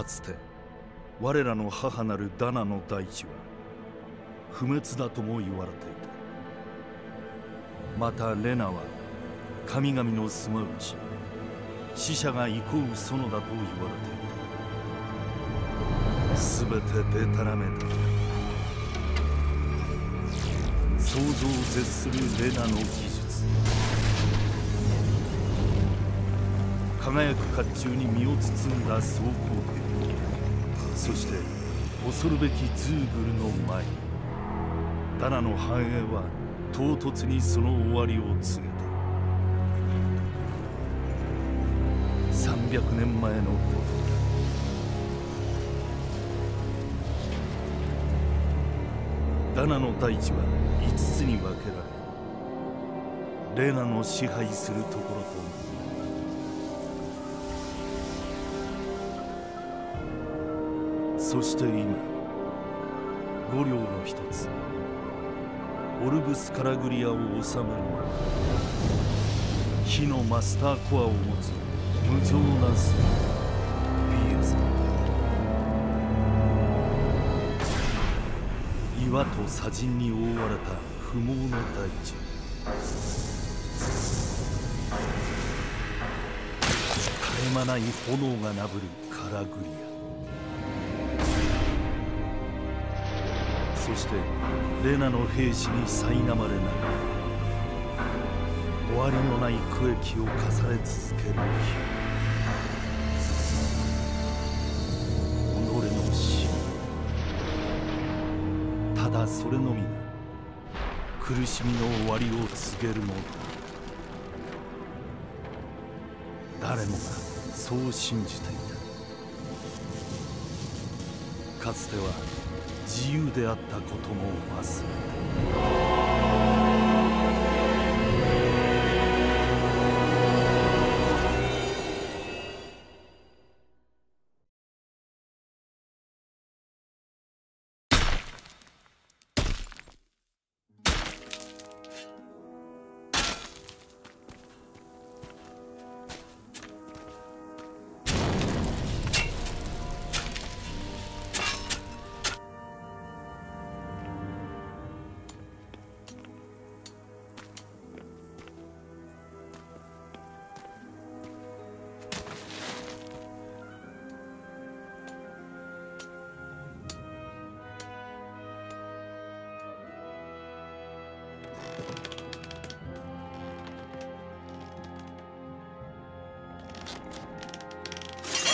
かつて我らの母なるダナの大地は不滅だとも言われていた。またレナは神々の住むうち死者が憩う園だと言われていた。全てデタラメだ。想像を絶するレナの技術。輝く甲冑に身を包んだ装甲兵。そして恐るべきズーグルの前にダナの繁栄は唐突にその終わりを告げた。300年前のこと。ダナの大地は5つに分けられレナの支配するところとそして今五両の一つオルブス・カラグリアを治める火のマスターコアを持つ無情なスピエザ。岩と砂塵に覆われた不毛の大地。絶え間ない炎がなぶるカラグリア。そしてレナの兵士に苛まれながら終わりのない区域を重ね続ける日己の死ただそれのみが苦しみの終わりを告げるのだ誰もがそう信じていた。かつては自由であったことも忘れて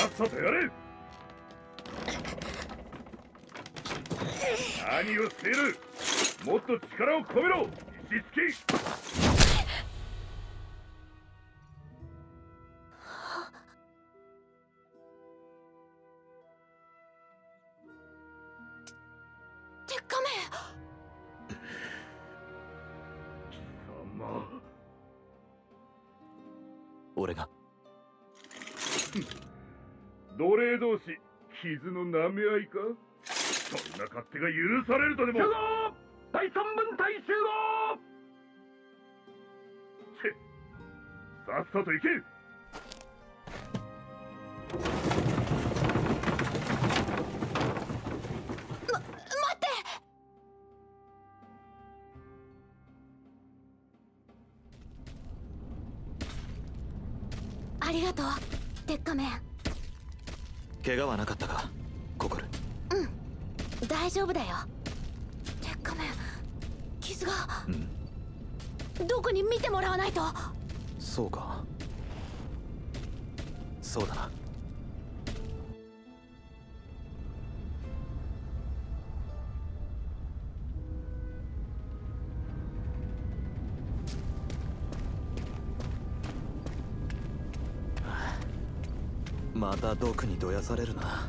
さっさとやれ。何をしている。もっと力を込めろ。石突きさと行け！ま待って！ありがとう鉄仮面。怪我はなかったか？ココルうん。大丈夫だよ。鉄仮面傷が。うん。どこに見てもらわないと。そうかそうだな。また毒にどやされるな。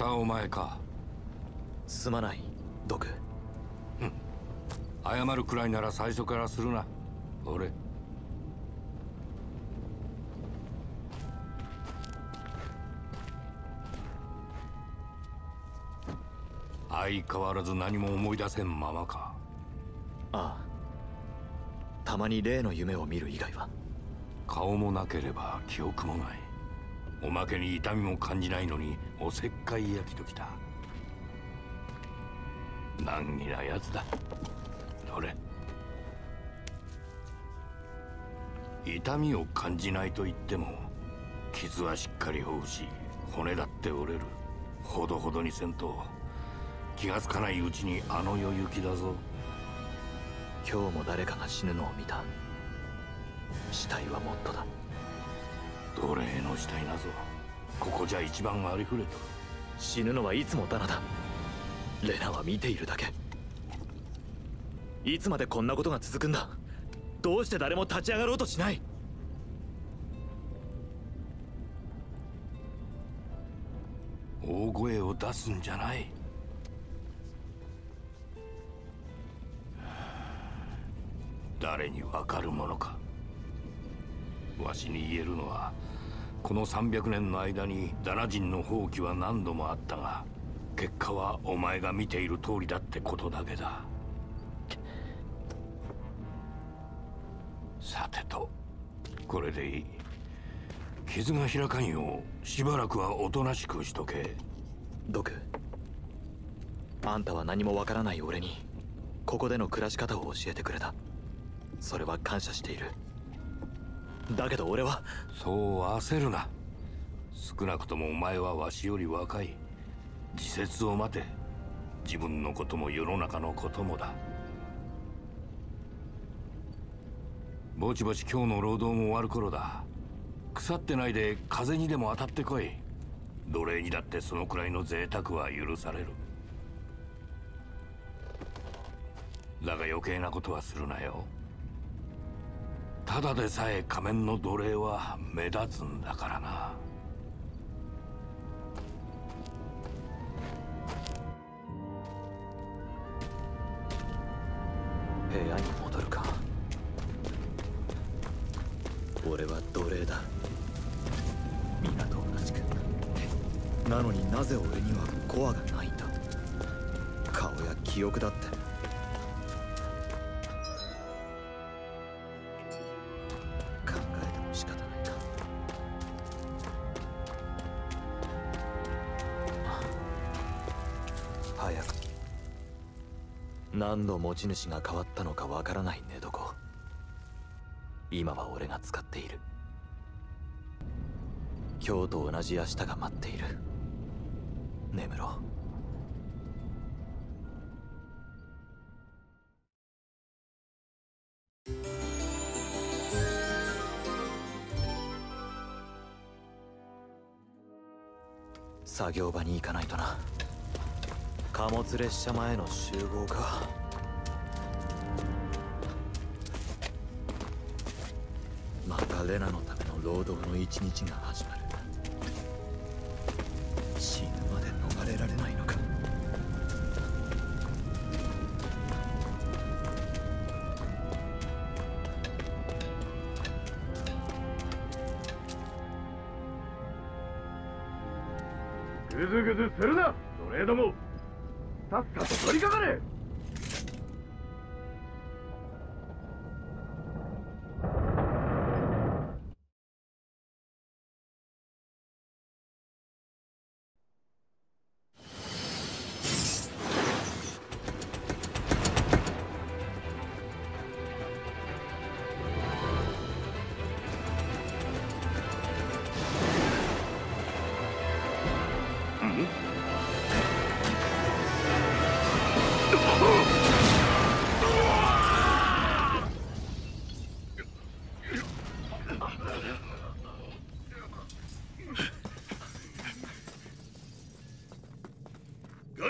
たお前か。すまない毒謝るくらいなら最初からするな。俺。相変わらず何も思い出せんままか。ああ。たまに例の夢を見る以外は。顔もなければ記憶もないおまけに痛みも感じないのにおせっかい焼きときた。難儀なやつだ。どれ？痛みを感じないと言っても傷はしっかり負うし骨だって折れる。ほどほどにせんと気がつかないうちにあの世行きだぞ。今日も誰かが死ぬのを見た。死体はもっとだ。奴隷の死体なぞ。ここじゃ一番ありふれとる死ぬのはいつもダナだ。レナは見ているだけ。いつまでこんなことが続くんだ。どうして誰も立ち上がろうとしない。大声を出すんじゃない。誰にわかるものかわしに言えるのはこの300年の間にダナ人の放棄は何度もあったが結果はお前が見ている通りだってことだけだ。さてとこれでいい。傷が開かんようしばらくはおとなしくしとけ。ドクあんたは何もわからない俺にここでの暮らし方を教えてくれた。それは感謝している。だけど俺は。そう焦るな。少なくともお前はわしより若い。自説を待て。自分のことも世の中のこともだ。ぼちぼち今日の労働も終わる頃だ。腐ってないで風にでも当たってこい。奴隷にだってそのくらいの贅沢は許される。だが余計なことはするなよ。ただでさえ仮面の奴隷は目立つんだからな。部屋に戻るか。俺は奴隷だ。皆と同じく。なのになぜ俺にはコアがないんだ。顔や記憶だって。何度持ち主が変わったのかわからない寝床今は俺が使っている。今日と同じ明日が待っている。眠ろう。作業場に行かないとな。貨物列車前の集合か。またレナのための労働の一日が始まる。死ぬまで逃れられないのか。ぐずぐずするな奴隷ども。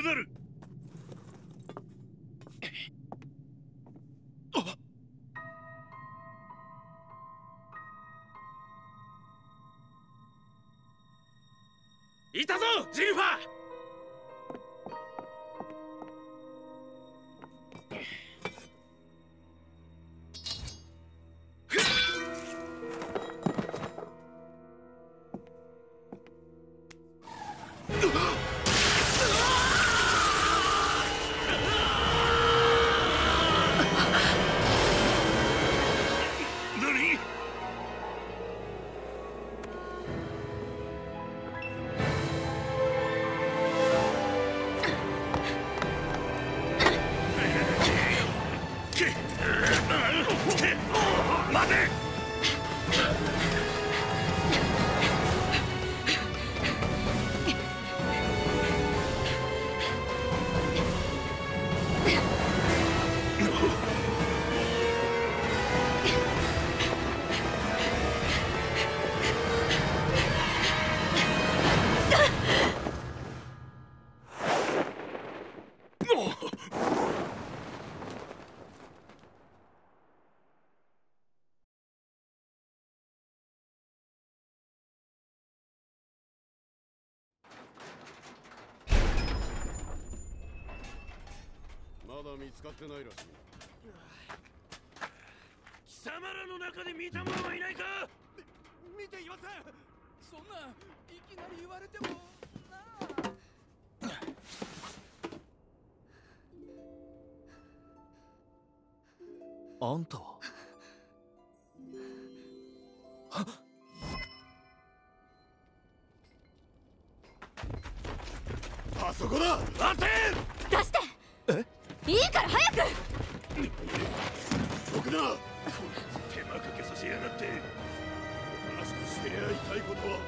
ガザルいたぞジルファー。見つかってないらしい。貴様らの中で見た者はいないか！見ていません！そんないきなり言われても。なあ。あんたは？あそこだ！待て！出していいから早く！僕だ。手間かけさせやがって。おとなしくしてりゃ痛いことは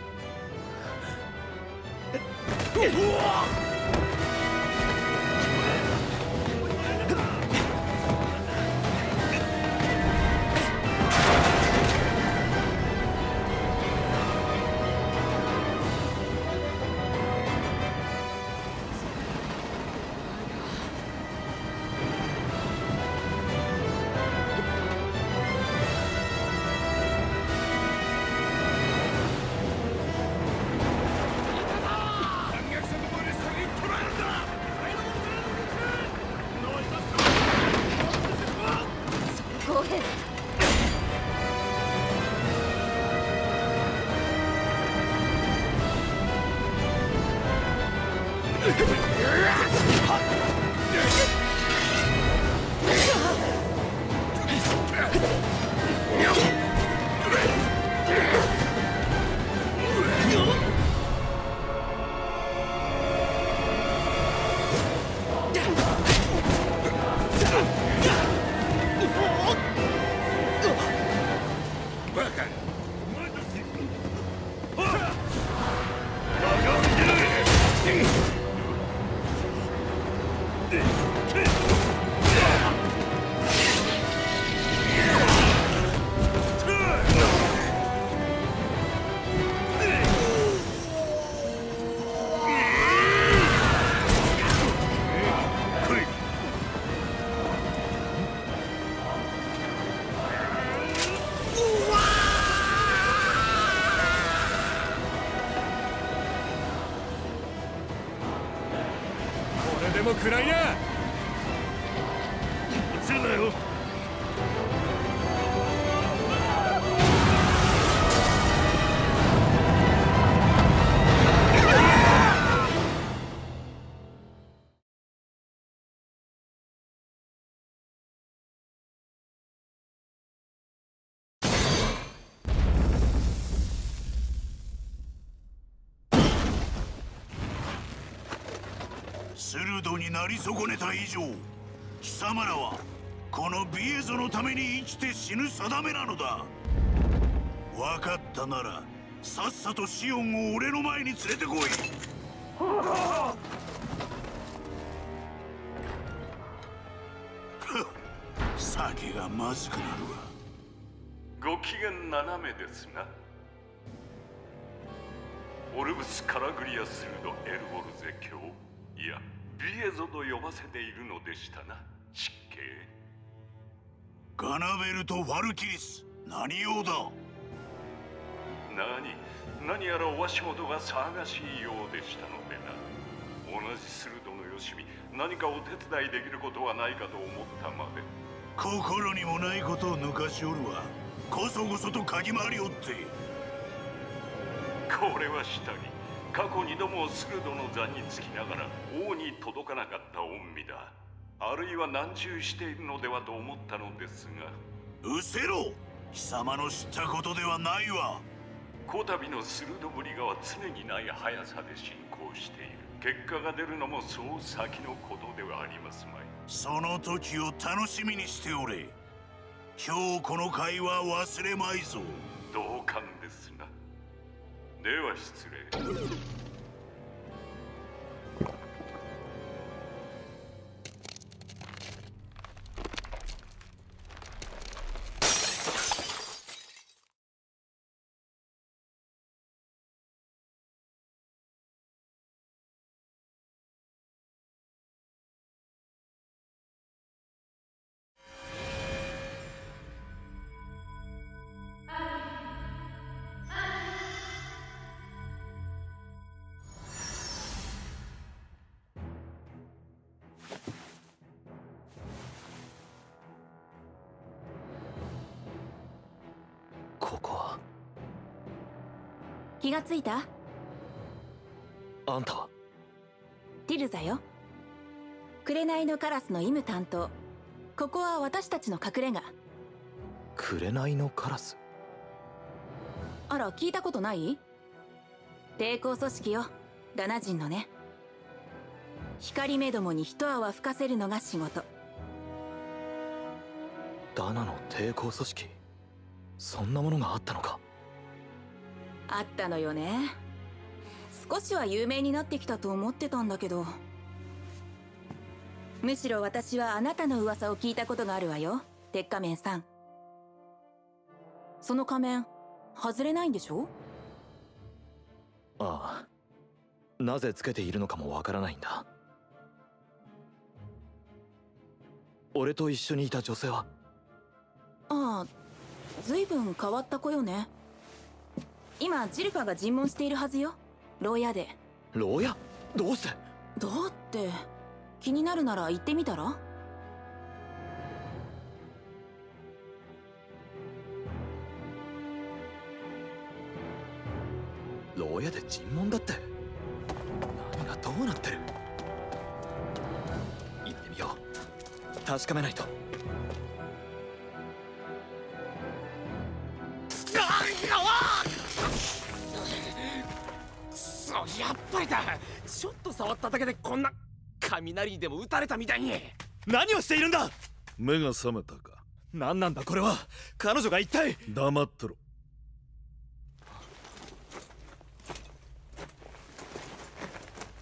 鋭になり損ねた以上貴様らはこのビエゾのために生きて死ぬ定めなのだ。分かったならさっさとシオンを俺の前に連れてこい。ふっ酒がまずくなるわ。ご機嫌斜めですな。オルブス・カラグリアスルド・エルボルゼ卿。いやビエゾと呼ばせているのでしたな。失敬。ガナベルとファルキリス。何用だ？何何やらお足元が騒がしいようでしたのでな。同じスルドのよしみ何かお手伝いできることはないかと思ったまで。心にもないことを抜かしおるわ。こそこそと嗅ぎ回りおって。これは下に過去二度もスルドの座につきながら王に届かなかった恩義だ。あるいは難重しているのではと思ったのですが。うせろ。貴様の知ったことではないわ。こたびの鋭ぶりがは常にない速さで進行している。結果が出るのもそう先のことではありますまい。その時を楽しみにしておれ。今日この会話忘れまいぞは失礼。気がついた？あんた。はティルザよ。紅のカラスのイム担当。ここは私たちの隠れ家紅のカラス？あら聞いたことない？抵抗組織よ。ダナ人のね。光目どもに一泡吹かせるのが仕事。ダナの抵抗組織？そんなものがあったのか？あったのよね。少しは有名になってきたと思ってたんだけど。むしろ私はあなたの噂を聞いたことがあるわよ。鉄仮面さん。その仮面外れないんでしょ？ああ。なぜつけているのかもわからないんだ。俺と一緒にいた女性は？ああ随分変わった子よね今ジルファが尋問しているはずよ。牢屋で。牢屋？どうして？だって気になるなら行ってみたら？牢屋で尋問だって。何がどうなってる？行ってみよう。確かめないとやっぱりだ。ちょっと触っただけでこんな雷にでも打たれたみたいに。何をしているんだ？目が覚めたか。何なんだこれは？彼女が一体？黙っとろ。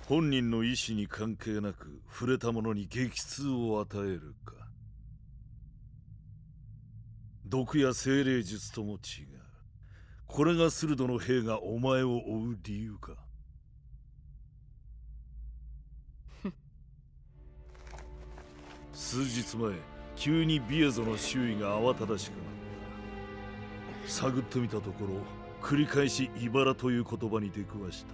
本人の意思に関係なく触れた者に激痛を与えるか。毒や精霊術とも違う。これが鋭の兵がお前を追う理由か数日前急にビエゾの周囲が慌ただしくなった。探ってみたところ繰り返し茨という言葉に出くわした。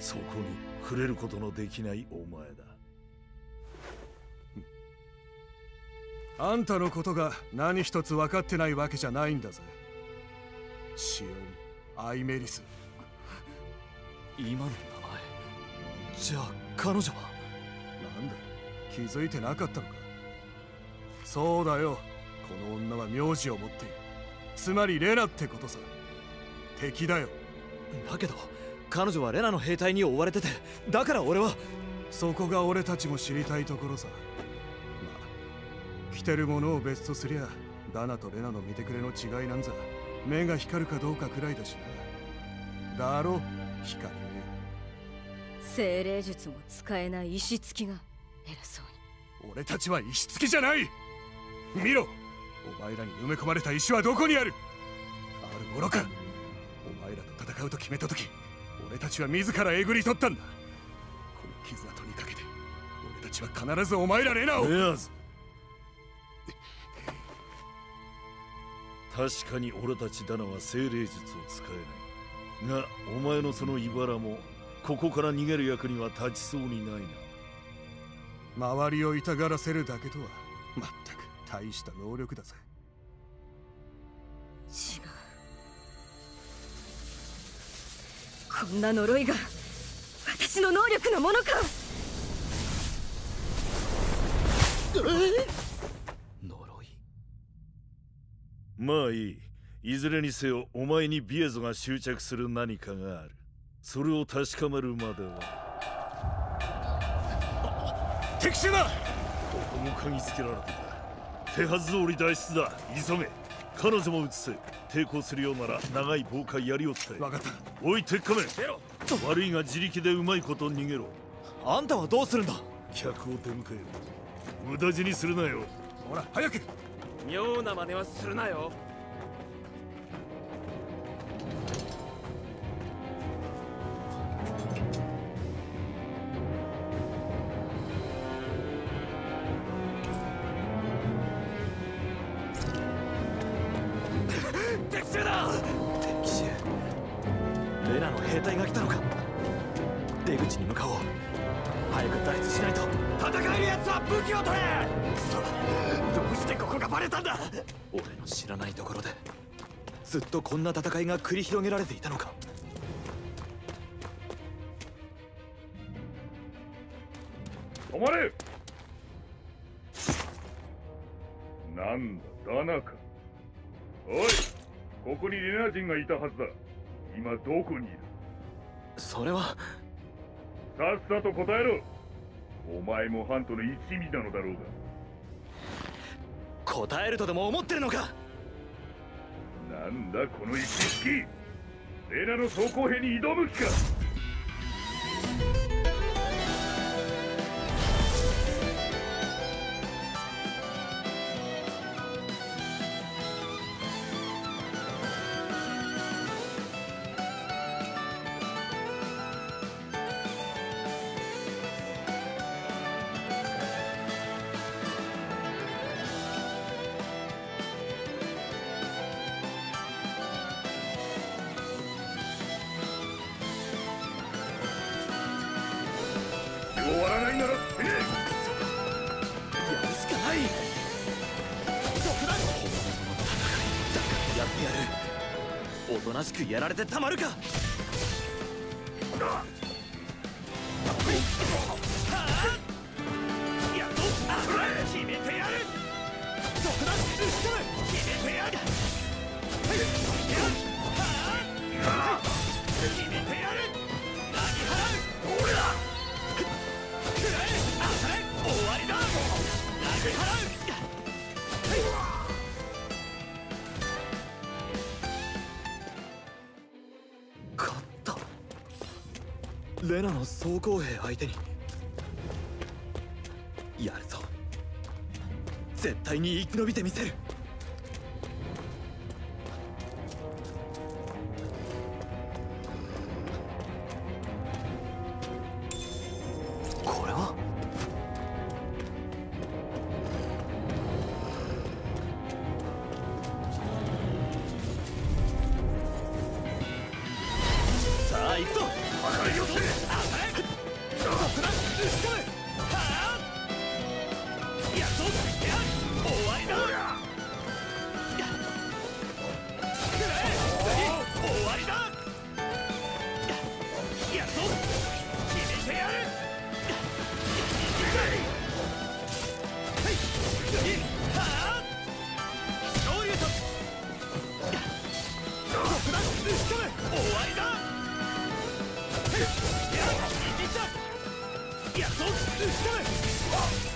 そこに触れることのできないお前だ。あんたのことが何一つ分かってないわけじゃないんだぜ。シオン・アイメリス。今の名前。じゃあ彼女は？気づいてなかったのか？そうだよ。この女は名字を持っている。つまりレナってことさ。敵だよ。だけど彼女はレナの兵隊に追われててだから俺は。そこが俺たちも知りたいところさ。まあ着てるものを別とすりゃダナとレナの見てくれの違いなんざ目が光るかどうかくらいだしな。だろ光ね。精霊術も使えない石付きが偉そうに。俺たちは石付きじゃない。見ろ。お前らに埋め込まれた石はどこにある。あるものか。お前らと戦うと決めた時俺たちは自らえぐり取ったんだ。この傷跡にかけて俺たちは必ずお前らレナをレアズ確かに俺たちダナは精霊術を使えない。がお前のその茨もここから逃げる役には立ちそうにないな周りを痛がらせるだけとはまったく大した能力だぜ。違う。こんな呪いが私の能力のものか。呪い？まあいい。いずれにせよお前にビエゾが執着する何かがある。それを確かめるまでは敵襲だ。ここも嗅ぎつけられてた。手はず通り脱出だ。急げ。彼女も移せ。抵抗するようなら長い棒か槍を使え。分かった。おい鉄仮面悪いが自力でうまいこと逃げろ。あんたはどうするんだ。客を出迎える。無駄死にするなよ。ほら早く。妙な真似はするなよずっとこんな戦いが繰り広げられていたのか。止まれ!なんだダナか。おいここにレナ人がいたはずだ。今どこにいる?それは。さっさと答えろ。お前もハントの一味なのだろうが。答えるとでも思ってるのか?なんだこの一式レナの装甲兵に挑む気か。やられてたまるか。やっと決めてやる。レナの装甲兵相手に。やるぞ。絶対に生き延びてみせる。やっと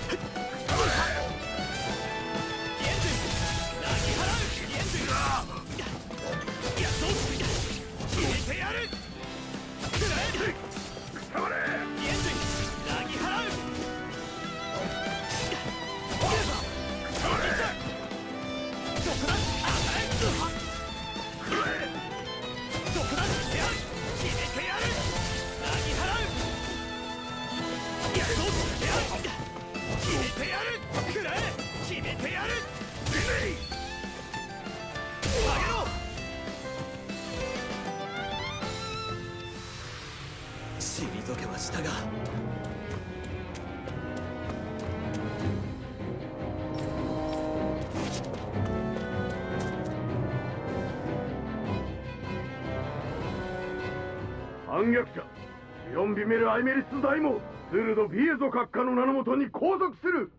アイメリス大もスルド・ビエゾ閣下の名のもとに拘束する。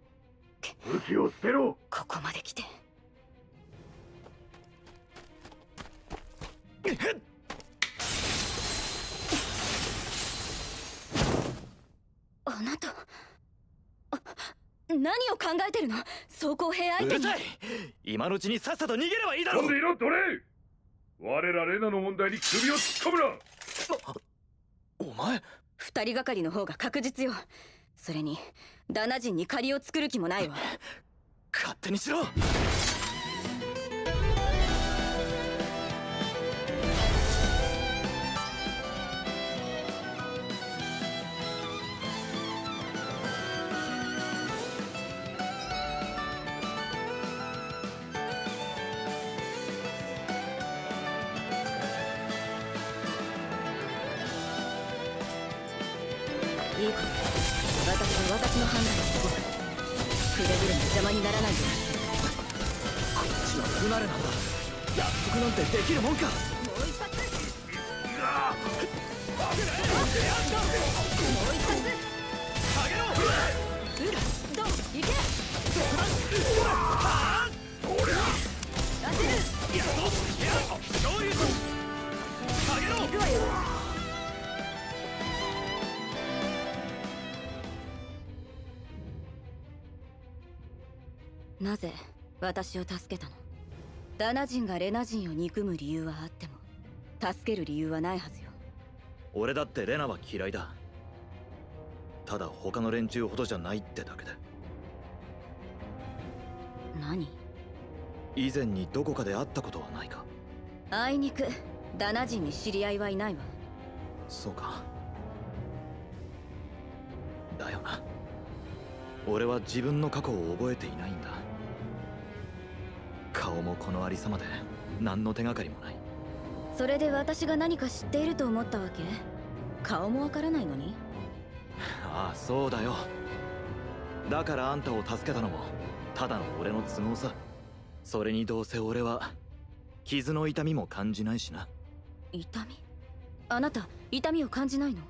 武器を捨てろ。ここまで来て。あなたあ何を考えてるの？装甲兵相手に。うるさい。今のうちにさっさと逃げればいいだろ飛んでいろ奴隷我らレナの問題に首を突っ込むな。お前二人がかりの方が確実よ。それにダナ人に借りを作る気もないわ。勝手にしろ。約束なんてできるもんか。もう一発もう一発下げろうらドン行けラセルやっとや勝利下げろ行くわよなぜ私を助けたの？ダナ人がレナ人を憎む理由はあっても助ける理由はないはずよ。俺だってレナは嫌いだ。ただ他の連中ほどじゃないってだけで何？以前にどこかで会ったことはないか？あいにくダナ人に知り合いはいないわ。そうか。だよな。俺は自分の過去を覚えていないんだ顔もこのありさまで何の手がかりもない。それで私が何か知っていると思ったわけ？顔もわからないのに？ああそうだよ。だからあんたを助けたのもただの俺の都合さ。それにどうせ俺は傷の痛みも感じないしな。痛み？あなた痛みを感じないの？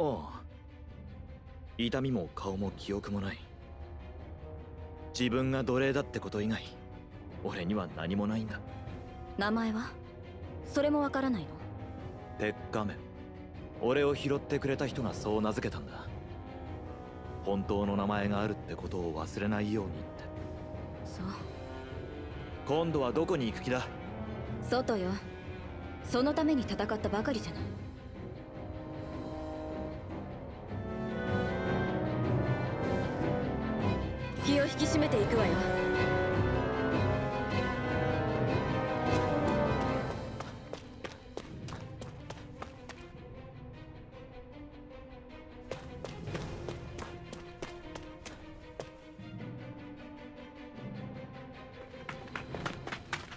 ああ。痛みも顔も記憶もない自分が奴隷だってこと以外俺には何もないんだ。名前は？それもわからないの？鉄仮面。俺を拾ってくれた人がそう名付けたんだ。本当の名前があるってことを忘れないようにって。そう。今度はどこに行く気だ？外よ。そのために戦ったばかりじゃないき締めていくわよ。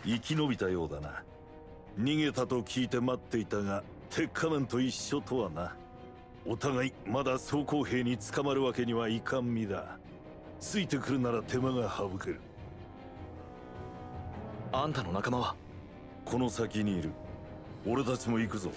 生き延びたようだな。逃げたと聞いて待っていたが鉄仮面と一緒とはな。お互いまだ装甲兵に捕まるわけにはいかん身だ。ついてくるなら手間が省ける。あんたの仲間は？この先にいる。俺たちも行くぞ。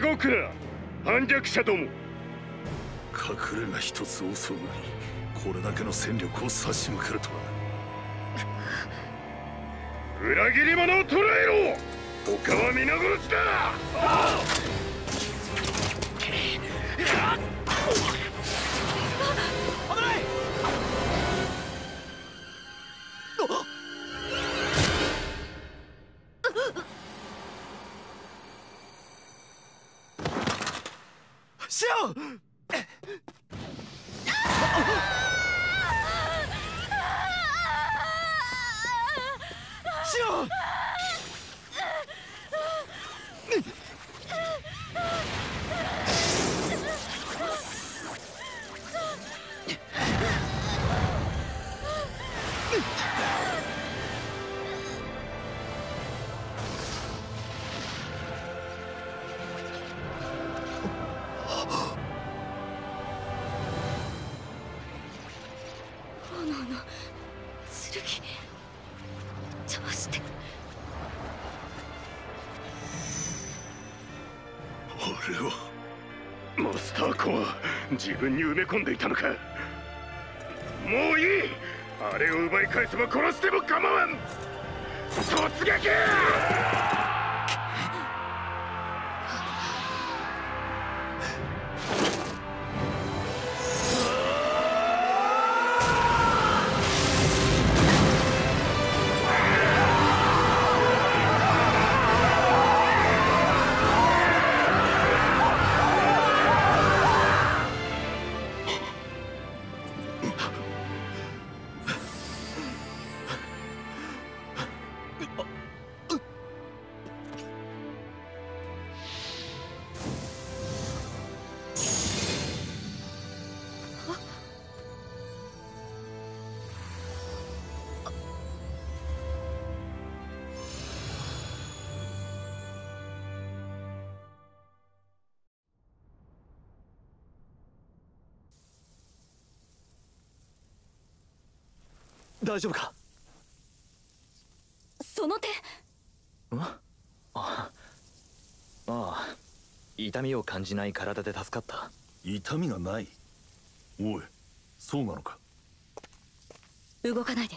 動くな反逆者ども隠れが一つ遅うのにこれだけの戦力を差し向けるとは裏切り者を捕らえろ！他は皆殺しだ！危ないシオ分に埋め込んでいたのか。もういい。あれを奪い返せば殺しても構わん。突撃！大丈夫か？その手。あああ痛みを感じない体で助かった。痛みがない？おいそうなのか？動かないで。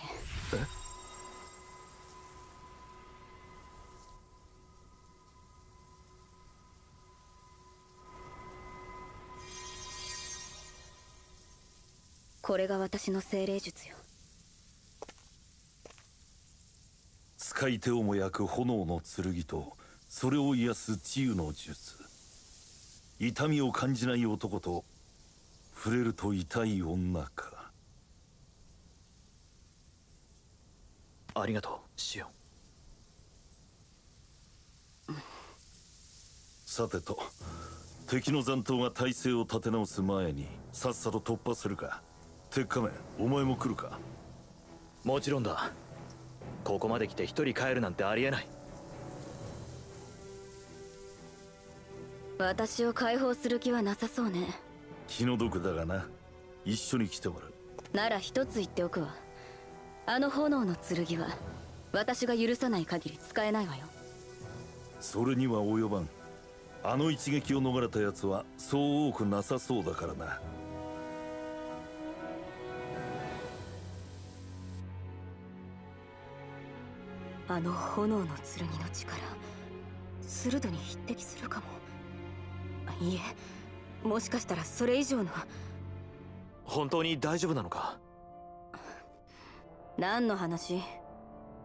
これが私の精霊術よい手をも焼く炎の剣とそれを癒す治癒の術。痛みを感じない男と触れると痛い女か。ありがとうシオン。さてと敵の残党が体勢を立て直す前にさっさと突破するか。鉄仮面お前も来るか。もちろんだ。ここまで来て一人帰るなんてありえない。私を解放する気はなさそうね。気の毒だがな。一緒に来てもらうなら一つ言っておくわ。あの炎の剣は私が許さない限り使えないわよ。それには及ばん。あの一撃を逃れた奴はそう多くなさそうだからなあの炎の剣の力スルドに匹敵するかも。いいえもしかしたらそれ以上の。本当に大丈夫なのか？何の話？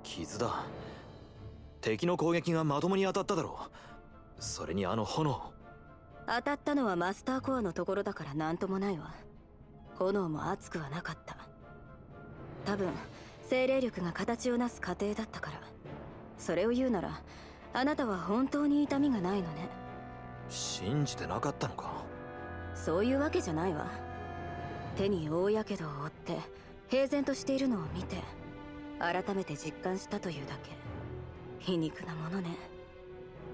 傷だ。敵の攻撃がまともに当たっただろう。それにあの炎。当たったのはマスターコアのところだから何ともないわ。炎も熱くはなかった。多分精霊力が形をなす過程だったから。それを言うならあなたは本当に痛みがないのね。信じてなかったのか？そういうわけじゃないわ。手に大やけどを負って平然としているのを見て改めて実感したというだけ。皮肉なものね。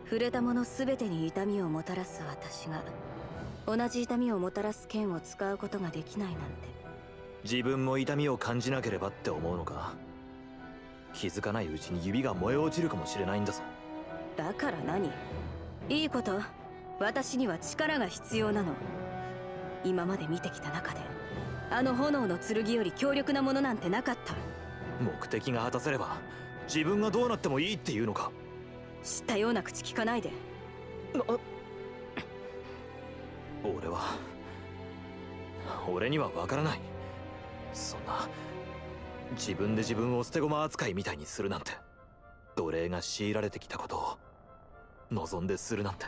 触れたもの全てに痛みをもたらす私が同じ痛みをもたらす剣を使うことができないなんて自分も痛みを感じなければって思うのか？気づかないうちに指が燃え落ちるかもしれないんだぞ。だから何？いいこと。私には力が必要なの。今まで見てきた中であの炎の剣より強力なものなんてなかった。目的が果たせれば自分がどうなってもいいっていうのか？知ったような口聞かないで。俺は俺には分からないそんな自分で自分を捨て駒扱いみたいにするなんて奴隷が強いられてきたことを望んでするなんて